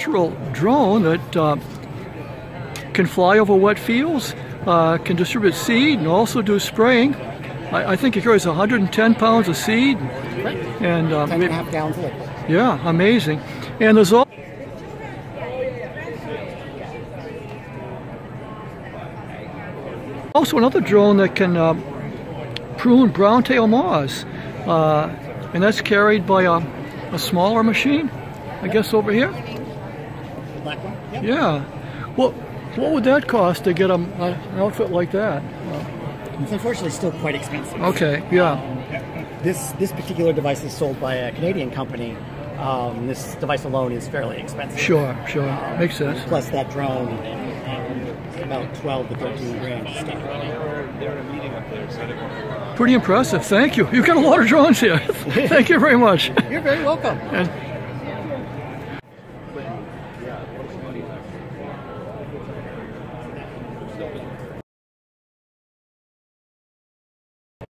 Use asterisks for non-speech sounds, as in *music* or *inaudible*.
agricultural drone that uh, can fly over wet fields, uh, can distribute seed, and also do spraying. I, I think it carries 110 pounds of seed. And, uh, 10 and a half gallons of liquid. yeah, amazing. And there's all also another drone that can uh, prune brown-tail moths, uh, and that's carried by a, a smaller machine, I guess over here. The black one? Yep. Yeah. Well, what would that cost to get a, a- an outfit like that? It's unfortunately still quite expensive. Okay, yeah. This this particular device is sold by a Canadian company. Um, this device alone is fairly expensive. Sure, sure. Makes sense. Plus that drone, um, about 12 to 13 grand. Pretty impressive. Thank you. You've got a lot of drones here. *laughs* Thank you very much. You're very welcome. And Thank you.